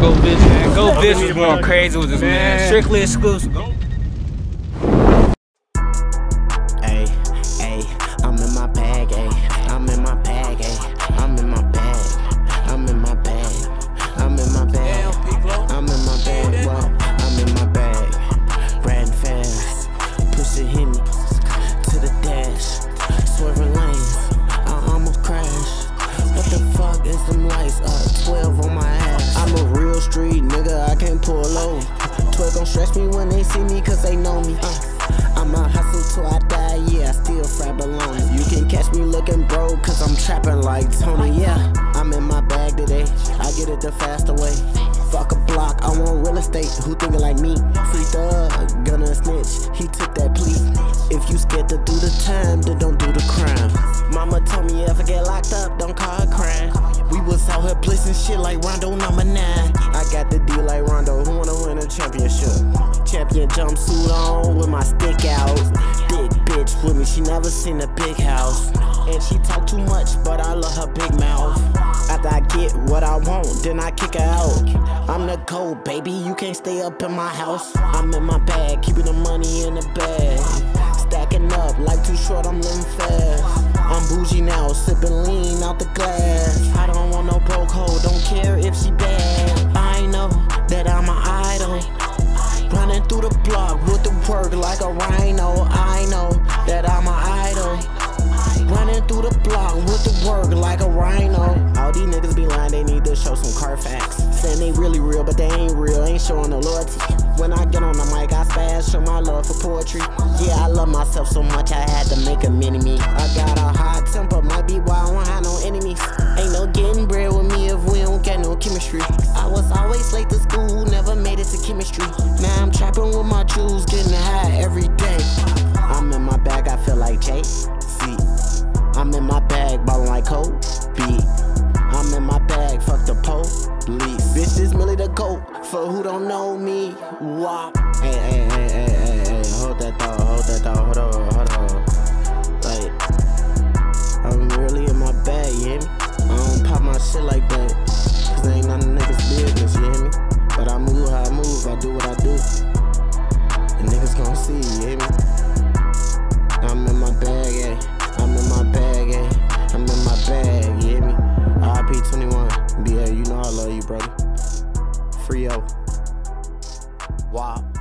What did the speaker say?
Go Bitch, man. Go was going crazy with this, man. Strictly exclusive. Can't pull low. 12 gon' stress me when they see me cause they know me. Uh, I'ma hustle till I die, yeah, I still fry bologna. You can catch me looking broke, cause I'm trapping like Tony, yeah. I'm in my bag today, I get it the faster way. Fuck a block, I want real estate, who thinking like me? Free thug, gonna snitch, he took that plea. If you scared to do the time, then don't do the crime. Mama told me if I get locked up, don't call it crime. We was out here blitzing shit like Rondo number nine. I got the Champion jumpsuit on with my stick out. Big bitch with me, she never seen a big house. And she talk too much, but I love her big mouth. After I get what I want, then I kick her out. I'm the cold, baby, you can't stay up in my house. I'm in my bag, keeping the money in the bag. Stacking up, like too short, I'm living fast. I'm bougie now, sipping lean out the glass. Show some Carfax. Saying they really real, but they ain't real, ain't showing no loyalty. When I get on the mic, I spaz, show my love for poetry. Yeah, I love myself so much, I had to make a mini me. I got a hot temper, might be why I don't have no enemies. Ain't no getting bread with me if we don't get no chemistry. I was always late to For who don't know me, wop. Hey, hey, hey, hey, hey, hey, hold that thought, hold that thought, hold on, hold on. Like, I'm really in my bag, you hear me? I don't pop my shit like that. Cause ain't none of niggas business, you hear me? But I move how I move, I do what I do. And niggas gon' see, you hear me? I'm in my bag, yeah. I'm in my bag, yeah. I'm in my bag, you hear me? RP 21, BA, you know I love you, brother. Frio. Wow.